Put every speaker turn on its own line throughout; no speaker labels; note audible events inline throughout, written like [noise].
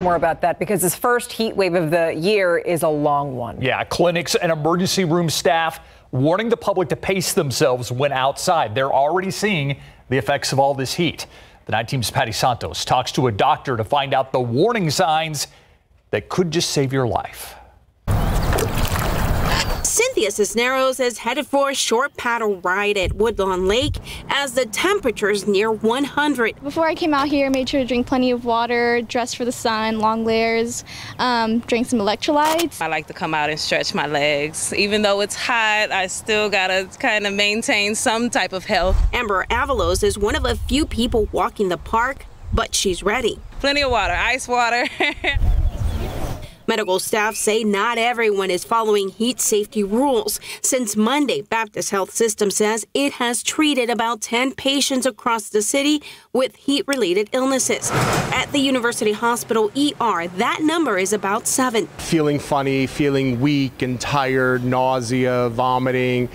More about that because this first heat wave of the year is a long one.
Yeah, clinics and emergency room staff warning the public to pace themselves when outside. They're already seeing the effects of all this heat. The night team's Patty Santos talks to a doctor to find out the warning signs that could just save your life.
Cynthia Cisneros is headed for a short paddle ride at Woodlawn Lake as the temperature is near 100.
Before I came out here, I made sure to drink plenty of water, dress for the sun, long layers, um, drink some electrolytes.
I like to come out and stretch my legs. Even though it's hot, I still gotta kind of maintain some type of health.
Amber Avalos is one of a few people walking the park, but she's ready.
Plenty of water, ice water. [laughs]
Medical staff say not everyone is following heat safety rules. Since Monday, Baptist Health System says it has treated about 10 patients across the city with heat related illnesses. At the University Hospital ER, that number is about seven.
Feeling funny, feeling weak and tired, nausea, vomiting.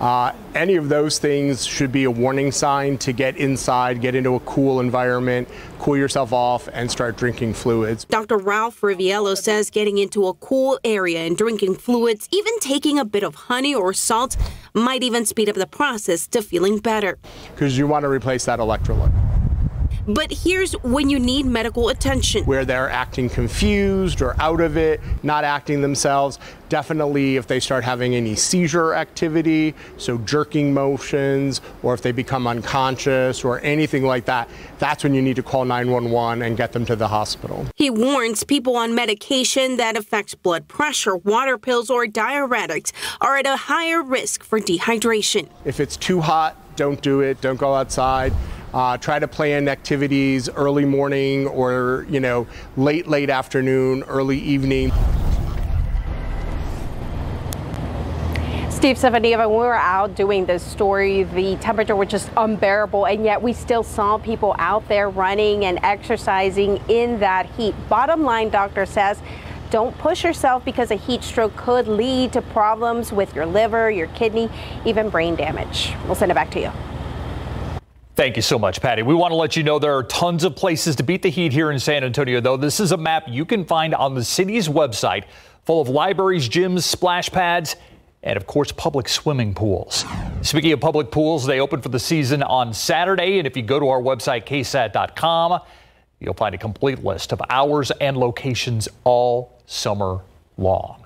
Uh, any of those things should be a warning sign to get inside, get into a cool environment, cool yourself off, and start drinking fluids.
Dr. Ralph Riviello says getting into a cool area and drinking fluids, even taking a bit of honey or salt, might even speed up the process to feeling better.
Because you want to replace that electrolyte.
But here's when you need medical attention.
Where they're acting confused or out of it, not acting themselves. Definitely if they start having any seizure activity, so jerking motions, or if they become unconscious or anything like that, that's when you need to call 911 and get them to the hospital.
He warns people on medication that affects blood pressure, water pills, or diuretics are at a higher risk for dehydration.
If it's too hot, don't do it. Don't go outside. Uh, try to plan activities early morning or, you know, late, late afternoon, early evening.
Steve Stefaniva, when we were out doing this story, the temperature was just unbearable, and yet we still saw people out there running and exercising in that heat. Bottom line, doctor says, don't push yourself because a heat stroke could lead to problems with your liver, your kidney, even brain damage. We'll send it back to you.
Thank you so much, Patty. We want to let you know there are tons of places to beat the heat here in San Antonio, though. This is a map you can find on the city's website full of libraries, gyms, splash pads, and of course, public swimming pools. Speaking of public pools, they open for the season on Saturday. And if you go to our website, ksat.com, you'll find a complete list of hours and locations all summer long.